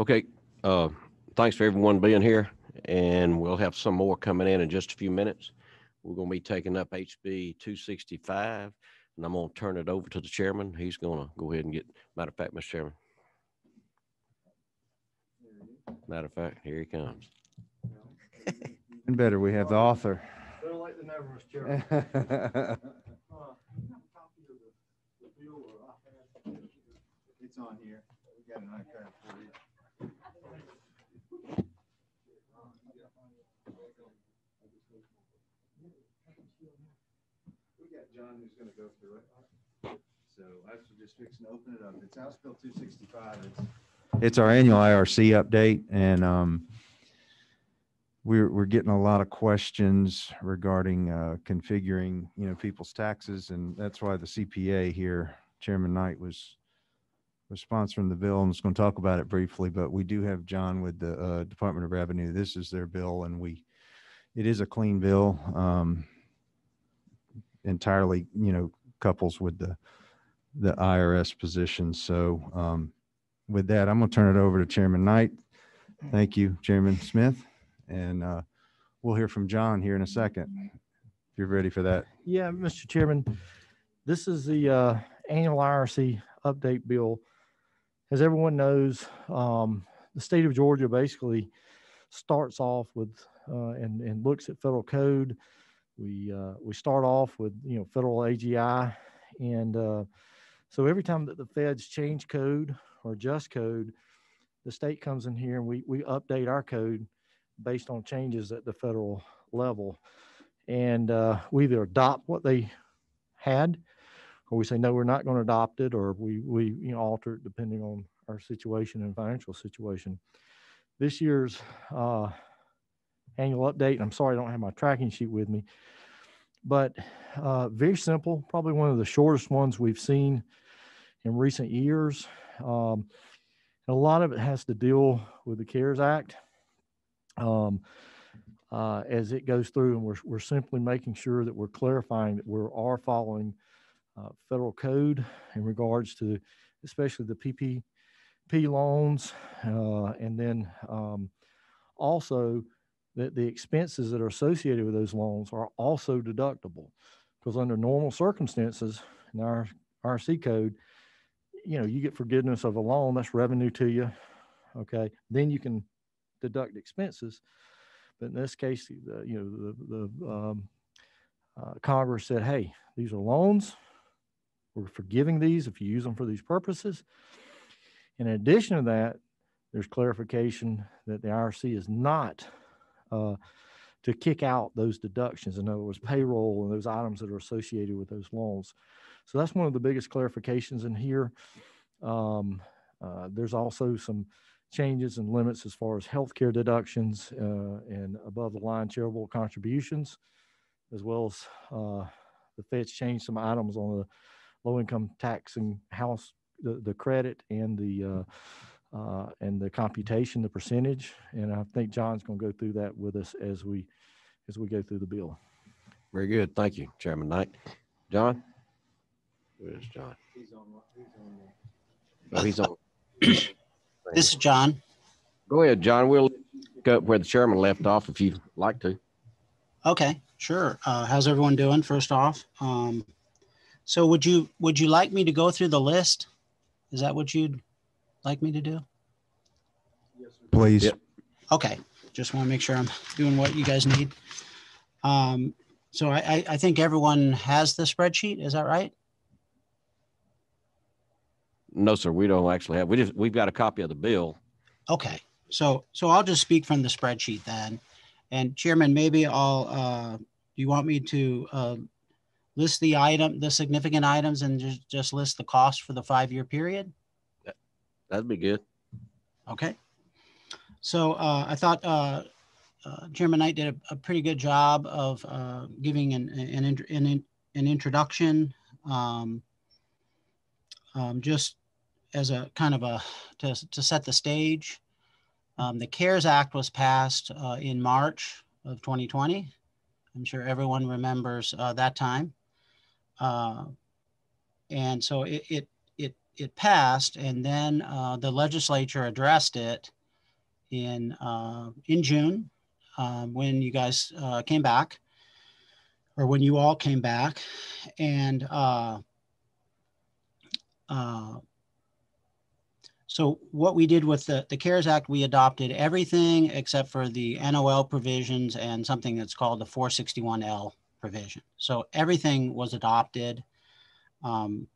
Okay, uh, thanks for everyone being here, and we'll have some more coming in in just a few minutes. We're gonna be taking up HB two sixty-five, and I'm gonna turn it over to the chairman. He's gonna go ahead and get, matter of fact, Mr. Chairman. Matter of fact, here he comes. And better, we have the author. Better late than never, Mr. Chairman. Well, Uh, you have a copy of the- the bill or iPad? It's on here. We got an iPad for you. John who's gonna go through it. So I was just fixing to open it up. It's House Bill two sixty-five. It's It's our annual IRC update and um, we're, we're getting a lot of questions regarding uh, configuring, you know, people's taxes. And that's why the CPA here, Chairman Knight was, was sponsoring the bill and was going to talk about it briefly, but we do have John with the uh, Department of Revenue. This is their bill and we, it is a clean bill. um, Entirely, you know, couples with the, the IRS position. So um, with that, I'm going to turn it over to Chairman Knight. Thank you, Chairman Smith. And uh, we'll hear from John here in a second. If you're ready for that. Yeah, Mr. Chairman, this is the uh, annual IRC update bill. As everyone knows, um, the state of Georgia basically starts off with uh, and, and looks at federal code. We, uh, we start off with, you know, federal AGI. And uh, so every time that the feds change code or adjust code, the state comes in here and we, we update our code based on changes at the federal level. And uh, we either adopt what they had, or we say, no, we're not going to adopt it, or we, we, you know, alter it depending on our situation and financial situation. This year's uh, annual update, I'm sorry I don't have my tracking sheet with me, but uh, very simple, probably one of the shortest ones we've seen in recent years. Um, and a lot of it has to deal with the CARES Act um, uh, as it goes through, and we're, we're simply making sure that we're clarifying that we are following uh, federal code in regards to especially the PPP loans, uh, and then um, also that the expenses that are associated with those loans are also deductible. Because under normal circumstances in our RC code, you know, you get forgiveness of a loan, that's revenue to you. Okay, then you can deduct expenses. But in this case, the, you know, the, the um, uh, Congress said, hey, these are loans. We're forgiving these if you use them for these purposes. In addition to that, there's clarification that the IRC is not uh, to kick out those deductions. In other words, payroll and those items that are associated with those loans. So that's one of the biggest clarifications in here. Um, uh, there's also some changes and limits as far as healthcare deductions uh, and above the line charitable contributions, as well as uh, the feds changed some items on the low income tax and house the, the credit and the uh, and the computation, the percentage. And I think John's going to go through that with us as we as we go through the bill. Very good. Thank you, Chairman Knight. John? Where's John? He's on, he's on. Oh, he's on. This is John. Go ahead, John. We'll pick up where the chairman left off if you'd like to. Okay, sure. Uh, how's everyone doing? First off, um, so would you would you like me to go through the list? Is that what you'd like me to do? Please. Yep. Okay, just want to make sure I'm doing what you guys need. Um, so I, I, I think everyone has the spreadsheet. Is that right? No, sir, we don't actually have, we just, we've got a copy of the bill. Okay, so so I'll just speak from the spreadsheet then. And Chairman, maybe I'll. Uh, do you want me to uh, list the item, the significant items, and just just list the cost for the five-year period? That'd be good. Okay. So uh, I thought uh, uh, Chairman Knight did a, a pretty good job of uh, giving an, an, an, an introduction. Um, um, just as a kind of a, to, to set the stage. Um, the CARES Act was passed uh, in March of 2020. I'm sure everyone remembers uh, that time. Uh, and so it, it, it passed, and then uh, the legislature addressed it in uh, in June um, when you guys uh, came back, or when you all came back, and uh, uh, so what we did with the, the CARES Act, we adopted everything except for the NOL provisions and something that's called the 461L provision. So everything was adopted. Um,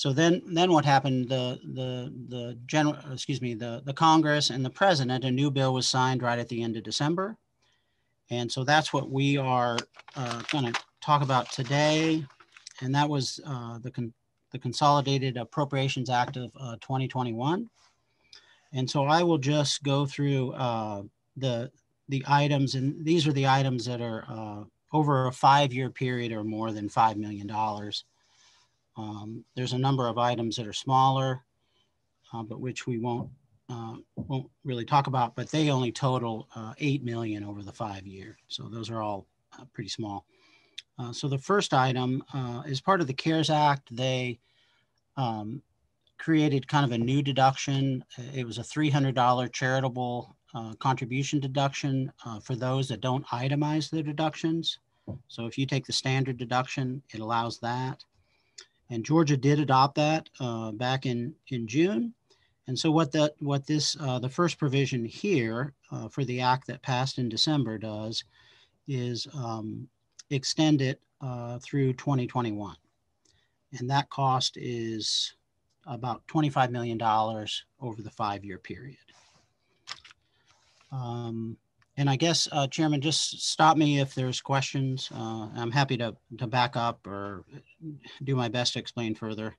so then, then what happened? The the the general, excuse me, the the Congress and the president, a new bill was signed right at the end of December, and so that's what we are uh, going to talk about today, and that was uh, the con the Consolidated Appropriations Act of uh, 2021. And so I will just go through uh, the the items, and these are the items that are uh, over a five-year period or more than $5 million. Um, there's a number of items that are smaller, uh, but which we won't uh, won't really talk about, but they only total uh, 8 million over the five year. So those are all uh, pretty small. Uh, so the first item uh, is part of the CARES Act. They um, created kind of a new deduction. It was a $300 charitable uh, contribution deduction for those that don't itemize their deductions. So if you take the standard deduction, it allows that. And Georgia did adopt that uh, back in, in June. And so what that what this uh, the first provision here uh, for the act that passed in December does is um, extend it uh, through 2021. And that cost is about $25 million over the five-year period. Um, and I guess, uh, Chairman, just stop me if there's questions. Uh, I'm happy to, to back up or do my best to explain further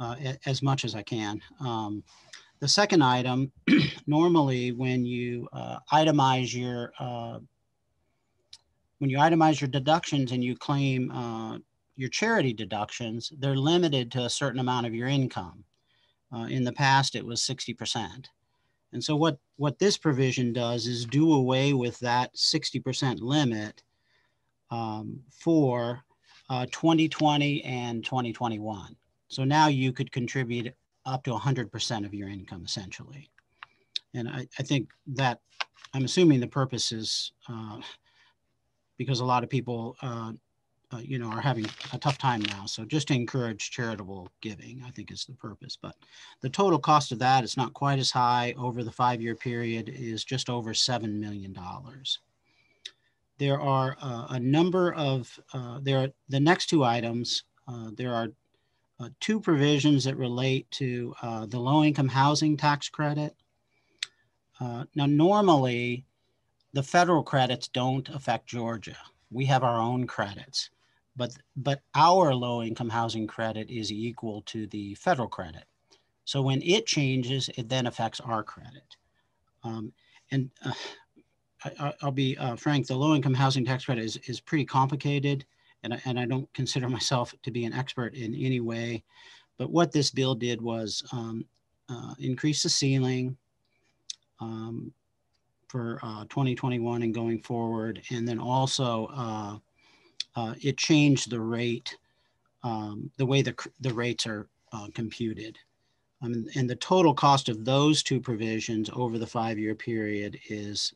uh, as much as I can. Um, the second item, normally when you uh, itemize your uh, when you itemize your deductions and you claim uh, your charity deductions, they're limited to a certain amount of your income. in the past, it was 60%. And so what, what this provision does is do away with that 60% limit um, for uh, 2020 and 2021. So now you could contribute up to 100% of your income essentially. And I, I think that I'm assuming the purpose is uh, because a lot of people uh, uh, you know, are having a tough time now. So just to encourage charitable giving, I think is the purpose. But the total cost of that is not quite as high over the five-year period is just over $7 million. There are uh, a number of, uh, there are the next two items, uh, there are uh, two provisions that relate to uh, the low-income housing tax credit. now, normally, the federal credits don't affect Georgia. We have our own credits but but our low income housing credit is equal to the federal credit. So when it changes, it then affects our credit. Um, and uh, I, will be uh, frank, the low income housing tax credit is, is pretty complicated and I, and I don't consider myself to be an expert in any way. But what this bill did was um, uh, increase the ceiling um, for uh, 2021 and going forward, and then also uh, it changed the rate, um, the way the, the rates are uh, computed. Um, and the total cost of those two provisions over the five-year period is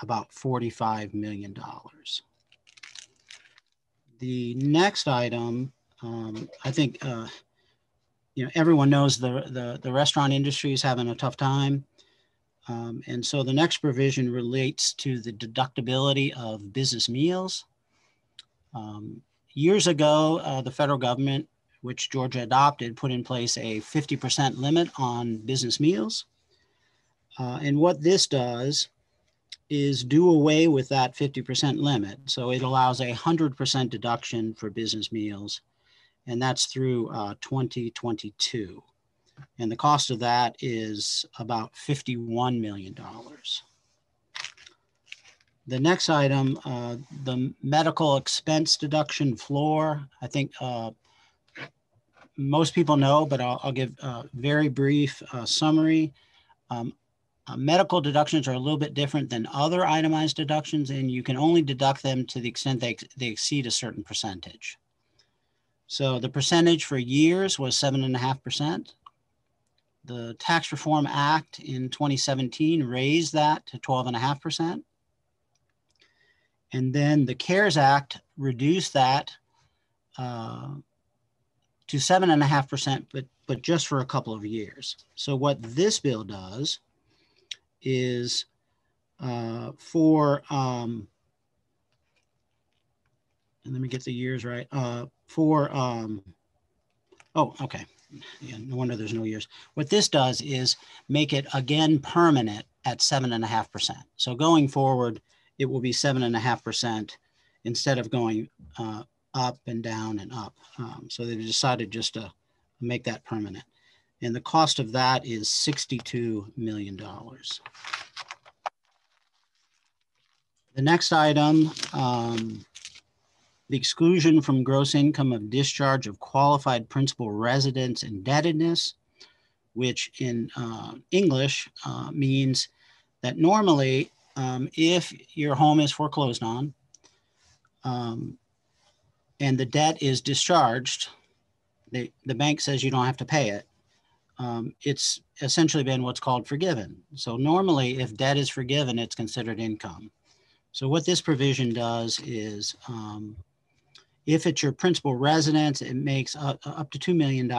about $45 million. The next item, um, I think, uh, you know, everyone knows the, the, the restaurant industry is having a tough time. Um, and so the next provision relates to the deductibility of business meals. Um, years ago, uh, the federal government, which Georgia adopted, put in place a 50% limit on business meals. Uh, and what this does is do away with that 50% limit. So it allows a 100% deduction for business meals, and that's through uh, 2022. And the cost of that is about $51 million. The next item, uh, the medical expense deduction floor. I think uh, most people know, but I'll, I'll give a very brief uh, summary. Um, uh, medical deductions are a little bit different than other itemized deductions, and you can only deduct them to the extent they, they exceed a certain percentage. So the percentage for years was seven and a half percent. The Tax Reform Act in 2017 raised that to 12 and then the CARES Act reduced that uh, to seven and a half percent, but but just for a couple of years. So what this bill does is uh, for um, and let me get the years right. Uh, for um, oh, okay. Yeah, no wonder there's no years. What this does is make it again permanent at seven and a half percent. So going forward, it will be seven and a half percent instead of going uh, up and down and up. Um, so they've decided just to make that permanent. And the cost of that is $62 million. The next item, um, the exclusion from gross income of discharge of qualified principal residence indebtedness, which in uh, English uh, means that normally um, if your home is foreclosed on um, and the debt is discharged, the, the bank says you don't have to pay it. Um, it's essentially been what's called forgiven. So normally if debt is forgiven, it's considered income. So what this provision does is um, if it's your principal residence, it makes up, up to $2 million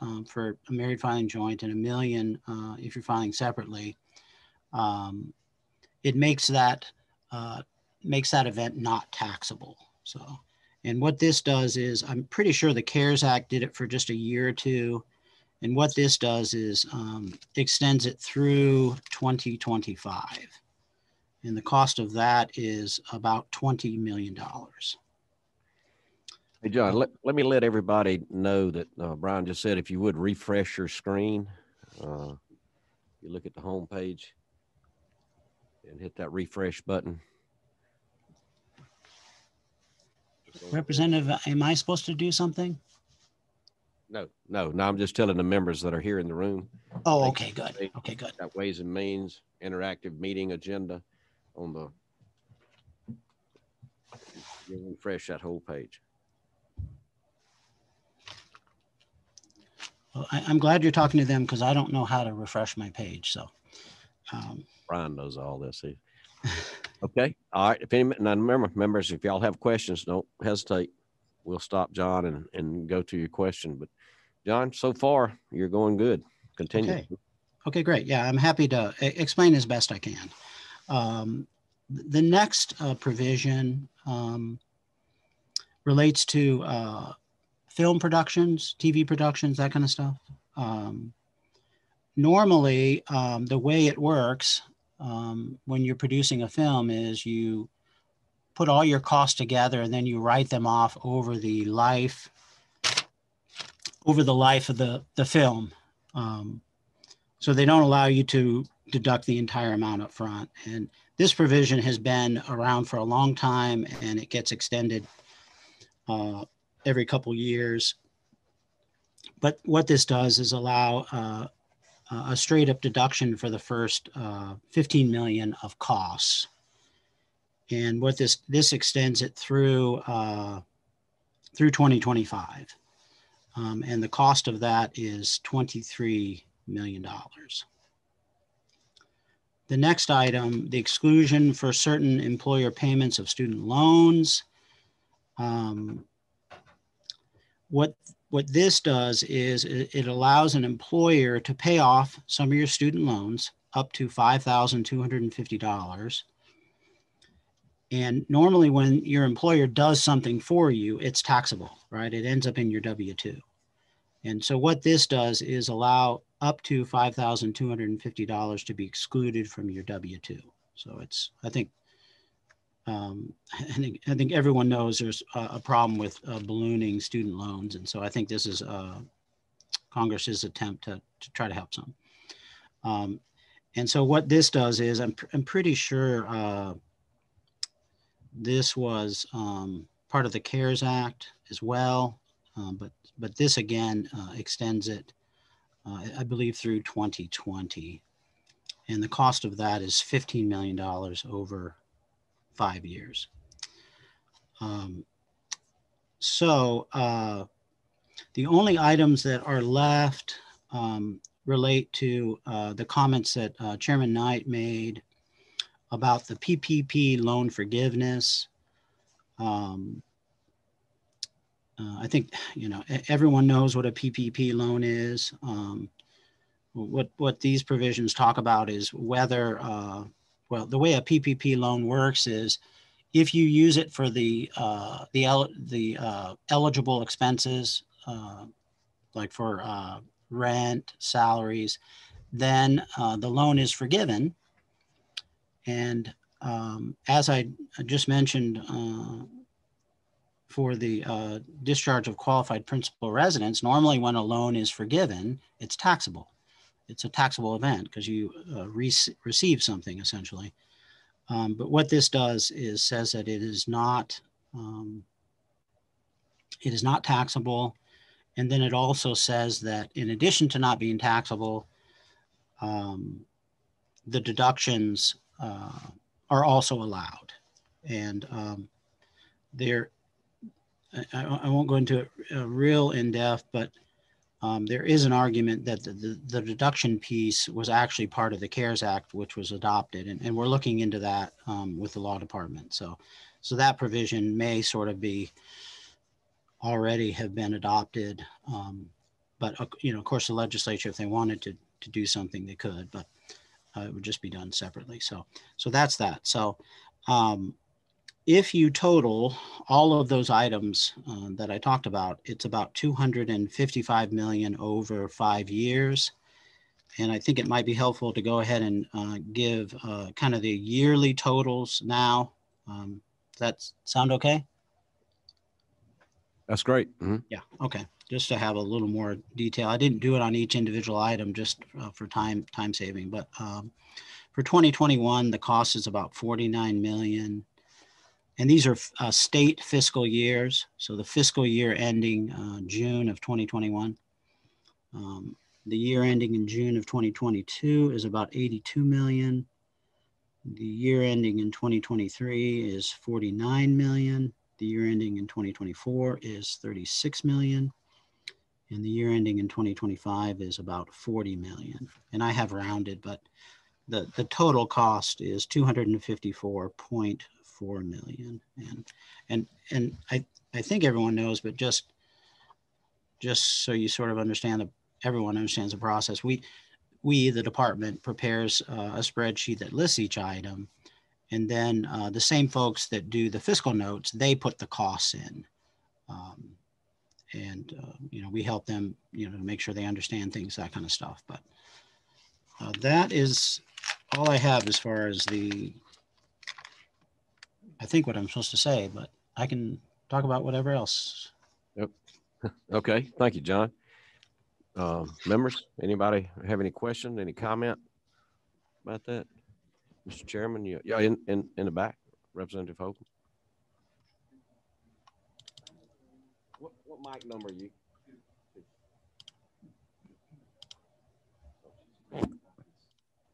um, for a married filing joint and a million uh, if you're filing separately. It makes that uh, makes that event not taxable. So, and what this does is, I'm pretty sure the CARES Act did it for just a year or two. And what this does is um, extends it through 2025. And the cost of that is about $20 million. Hey, John, let, let me let everybody know that uh, Brian just said if you would refresh your screen, uh, you look at the home page and hit that refresh button. Representative, am I supposed to do something? No, no, no, I'm just telling the members that are here in the room. Oh, okay, good. Okay, good. Got Ways and Means Interactive Meeting Agenda on the. Refresh that whole page. Well, I, I'm glad you're talking to them because I don't know how to refresh my page. So, um, Brian knows all this. He- Okay, all right. If any, now remember, members, if y'all have questions, don't hesitate. We'll stop John and, and go to your question. But John, so far, you're going good. Continue. Okay. Okay, great. Yeah, I'm happy to explain as best I can. Um, the next uh, provision um, relates to uh, film productions, TV productions, that kind of stuff. Um, normally, um, the way it works um, when you're producing a film is you put all your costs together and then you write them off over the life over the life of the the film. Um, so they don't allow you to deduct the entire amount up front. And this provision has been around for a long time and it gets extended uh, every couple years. But what this does is allow uh, a straight up deduction for the first uh, 15 million of costs. And what this this extends it through uh, through 2025. Um, and the cost of that is $23 million. The next item, the exclusion for certain employer payments of student loans. Um, what, what this does is it, allows an employer to pay off some of your student loans up to $5,250. And normally, when your employer does something for you, it's taxable, right? It ends up in your W 2. And so, what this does is allow up to $5,250 to be excluded from your W 2. So, it's, I think, um, I think, I think everyone knows there's a, problem with uh, ballooning student loans. And so, I think this is uh, Congress's attempt to, to try to help some. Um, and so, what this does is, I'm, I'm pretty sure. Uh, this was um, part of the CARES Act as well, um, but but this again uh, extends it, uh, I believe, through 2020, and the cost of that is 15 million dollars over five years. Um, so uh, the only items that are left um, relate to uh, the comments that uh, Chairman Knight made about the PPP loan forgiveness. Um, uh, I think, you know, everyone knows what a PPP loan is. Um, what, what these provisions talk about is whether, uh, well, the way a PPP loan works is if you use it for the, uh, the, el- the uh, eligible expenses, uh, like for uh, rent, salaries, then uh, the loan is forgiven. And um, as I just mentioned, uh, for the discharge of qualified principal residence, normally when a loan is forgiven, it's taxable. It's a taxable event because you uh, rec- receive something essentially. Um, but what this does is says that it is not um, it is not taxable, and then it also says that in addition to not being taxable, um, the deductions uh, are also allowed, and um, there I, I I won't go into it uh, real in depth, but um, there is an argument that the, the, the deduction piece was actually part of the CARES Act, which was adopted, and, and we're looking into that um, with the law department. So, so that provision may sort of be already have been adopted, um, but uh, you know, of course, the legislature, if they wanted to to do something, they could, but uh, it would just be done separately. So, so that's that. So. Um, if you total all of those items uh, that I talked about, it's about 255 million over five years. And I think it might be helpful to go ahead and uh, give uh, kind of the yearly totals now. Um, does that sound okay? That's great. Mhm. Yeah, okay. Just to have a little more detail. I didn't do it on each individual item just uh, for time time saving, but um, for 2021, the cost is about 49 million. And these are uh, state fiscal years. So the fiscal year ending uh, June of 2021. Um, the year ending in June of 2022 is about 82 million. The year ending in 2023 is 49 million. The year ending in 2024 is 36 million. And the year ending in 2025 is about 40 million. And I have rounded, but the, the total cost is 254.4 million. And, and, and I, I think everyone knows, but just, just so you sort of understand the, everyone understands the process. We, we, the department prepares uh, a spreadsheet that lists each item. And then uh, the same folks that do the fiscal notes, they put the costs in. Um, and, uh, you know, we help them, you know, to make sure they understand things, that kind of stuff. But uh, that is all I have as far as the, I think what I'm supposed to say, but I can talk about whatever else. Yep. Okay, thank you, John. Um, members, anybody have any question, any comment about that? Mr. Chairman, you, yeah, in, in, in the back, Representative Hogan. What, what mic number are you?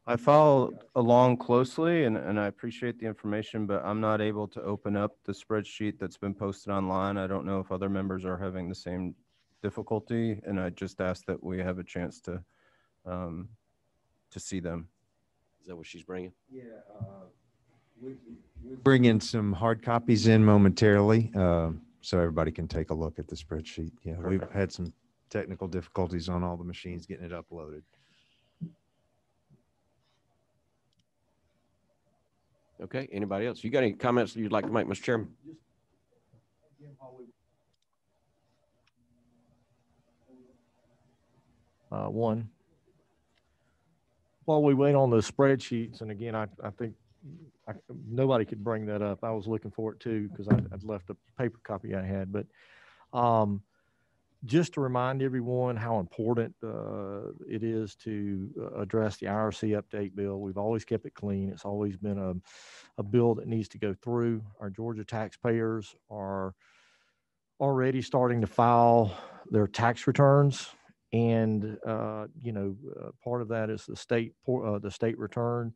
I follow along closely and, and I appreciate the information, but I'm not able to open up the spreadsheet that's been posted online. I don't know if other members are having the same difficulty, and I just ask that we have a chance to, um, to see them. Is that what she's bringing? Yeah, uh, we, we, Bring in some hard copies in momentarily, uh, so everybody can take a look at the spreadsheet. Yeah, we've had some technical difficulties on all the machines getting it uploaded. Okay, anybody else? You got any comments that you'd like to make, Mr. Chairman? uh, one. While we wait on the spreadsheets, and again, I, I think I, nobody could bring that up. I was looking for it too, because I'd left a paper copy I had, but, um, just to remind everyone how important, uh, it is to uh, address the IRC update bill. We've always kept it clean. It's always been a, a bill that needs to go through. Our Georgia taxpayers are already starting to file their tax returns and uh, you know uh, part of that is the state uh, the state return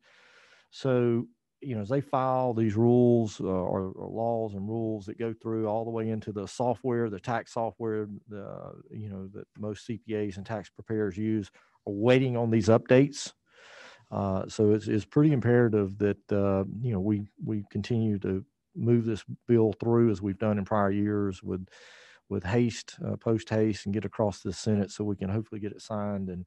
so you know, as they file these rules uh, or, or laws and rules that go through all the way into the software, the tax software, the, you know, that most CPAs and tax preparers use, are waiting on these updates. Uh, so it's, it's pretty imperative that, uh, you know, we, we continue to move this bill through as we've done in prior years with, with haste, uh, post haste and get across the Senate so we can hopefully get it signed and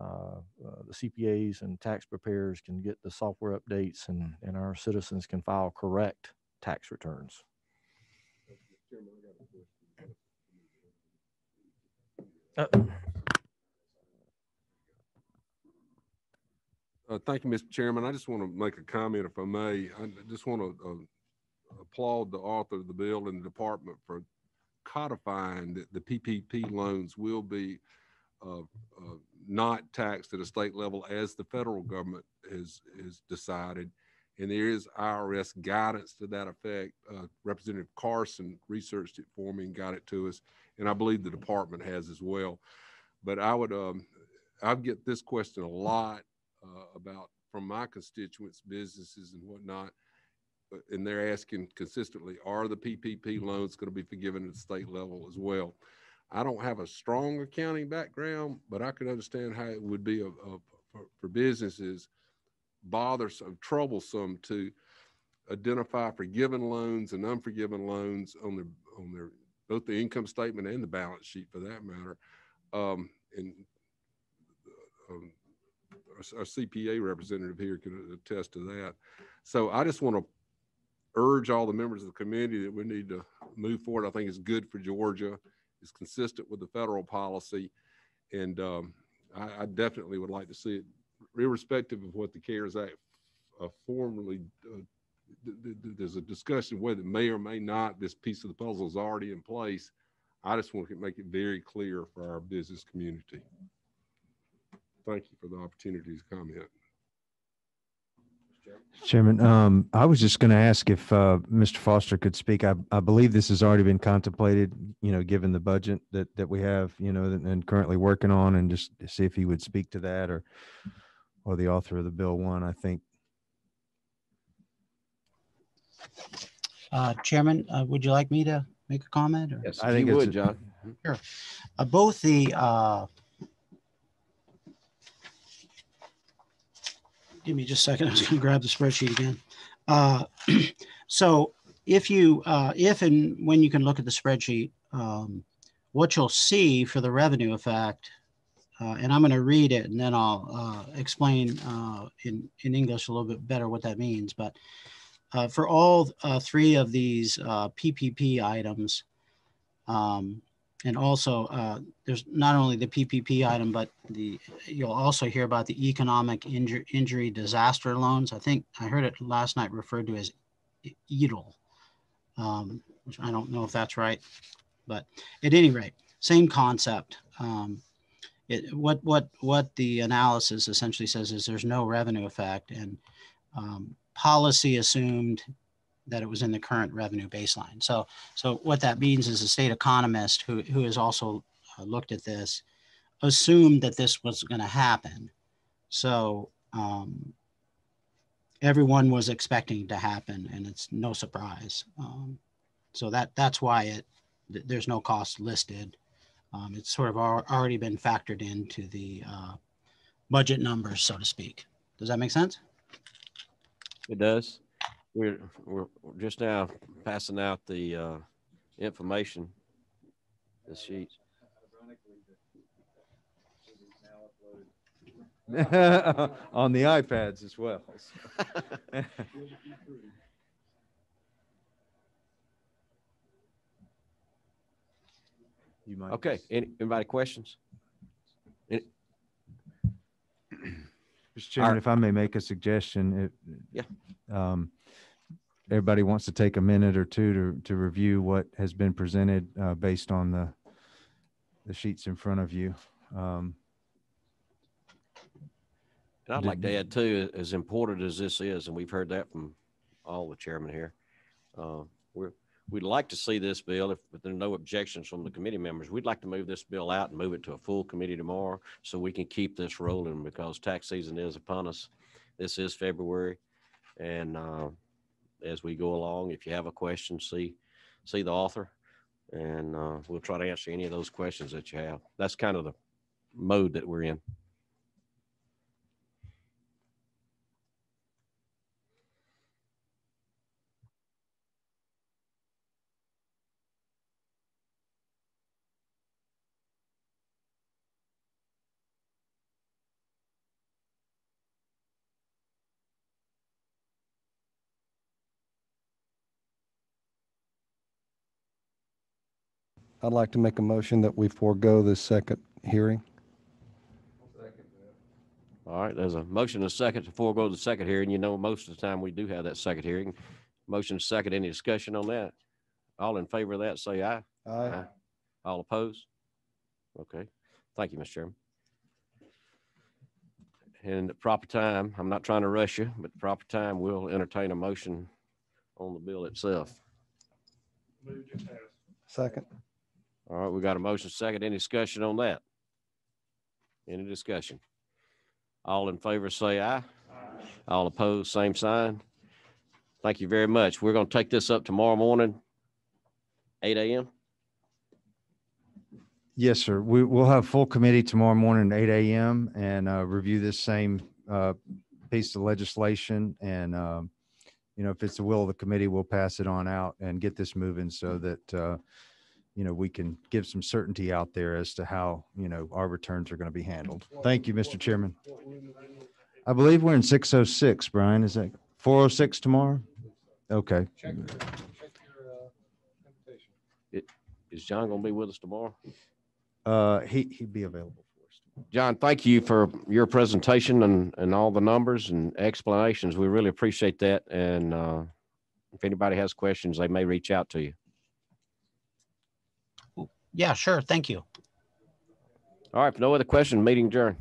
the CPAs and tax preparers can get the software updates and, and our citizens can file correct tax returns. Uh, Uh, thank you, Mr. Chairman. I just want to make a comment if I may. I just want to applaud the author of the bill and the department for codifying that the PPP loans will be uh, uh, not taxed at a state level as the federal government has, has decided. And there is IRS guidance to that effect. Uh, Representative Carson researched it for me and got it to us. And I believe the department has as well. But I would, um, I get this question a lot uh, about from my constituents, businesses and whatnot. uh, And they're asking consistently, are the PPP loans going to be forgiven at the state level as well? I don't have a strong accounting background, but I can understand how it would be a, a, for, for businesses bothersome, troublesome to identify forgiven loans and unforgiven loans on their on their both the income statement and the balance sheet for that matter. Um, and um, our, our CPA representative here can attest to that. So I just want to urge all the members of the community that we need to move forward. I think it's good for Georgia. It's consistent with the federal policy. And um, I, I definitely would like to see it, irrespective of what the CARES Act uh, formally, uh, th- th- th- there's a discussion whether it may or may not, this piece of the puzzle is already in place. I just want to make it very clear for our business community. Thank you for the opportunity to comment. Chairman, um, I was just going to ask if, uh, Mr. Foster could speak. I, I believe this has already been contemplated, you know, given the budget that, that we have, you know, and- and currently working on and just to see if he would speak to that or, or the author of the bill one, I think. Uh, Chairman, uh, would you like me to make a comment or? Yes, I think you would, a- John. Uh, both the, give me just a second. I was going to grab the spreadsheet again. Uh, so if you, uh, if and when you can look at the spreadsheet, um, what you'll see for the revenue effect, uh, and I'm going to read it and then I'll uh, explain uh, in, in English a little bit better what that means. But uh, for all three of these PPP items, um, and also, uh, there's not only the PPP item, but the, you'll also hear about the economic injury, injury disaster loans. I think I heard it last night referred to as EDL, um, which I don't know if that's right, but at any rate, same concept. Um, it, what, what, what the analysis essentially says is there's no revenue effect and um, policy assumed that it was in the current revenue baseline. So so what that means is a state economist who, who has also uh, looked at this assumed that this was going to happen. So um, everyone was expecting to happen, and it's no surprise. Um, so that that's why it th- there's no cost listed. Um, it's sort of al- already been factored into the uh, budget numbers, so to speak. Does that make sense? It does. We're, we're just now passing out the, uh, information, the sheets. On the iPads as well. You might. Okay, any, anybody questions? Mr. Chairman, if I may make a suggestion, Yeah. um, everybody wants to take a minute or two to, to review what has been presented, uh, based on the, the sheets in front of you. Um, And I'd like to add too, as important as this is, and we've heard that from all the chairmen here. Uh, we're, we'd like to see this bill, if, if there are no objections from the committee members, we'd like to move this bill out and move it to a full committee tomorrow so we can keep this rolling because tax season is upon us. This is February. And, uh, as we go along, if you have a question, see, see the author. And, uh, we'll try to answer any of those questions that you have. That's kind of the mode that we're in. I'd like to make a motion that we forego this second hearing. All right, there's a motion and a second to forego the second hearing. You know, most of the time we do have that second hearing. Motion and second, any discussion on that? All in favor of that, say aye. Aye. All opposed? Okay, thank you, Mr. Chairman. And at proper time, I'm not trying to rush you, but proper time, we'll entertain a motion on the bill itself. Second. All right, we got a motion second. Any discussion on that? Any discussion? All in favor, say aye. All opposed, same sign. Thank you very much. We're going to take this up tomorrow morning, eight AM. Yes, sir. We, we'll have full committee tomorrow morning at eight AM and, uh, review this same, uh, piece of legislation. And, um, you know, if it's the will of the committee, we'll pass it on out and get this moving so that, uh, you know, we can give some certainty out there as to how, you know, our returns are going to be handled. Thank you, Mr. Chairman. I believe we're in six oh six, Brian. Is that four oh six tomorrow? Okay. Is John going to be with us tomorrow? Uh, he, he'd be available for us. John, thank you for your presentation and, and all the numbers and explanations. We really appreciate that. And, uh, if anybody has questions, they may reach out to you. Yeah, sure. Thank you. All right, no other question, meeting adjourned.